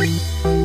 Bye.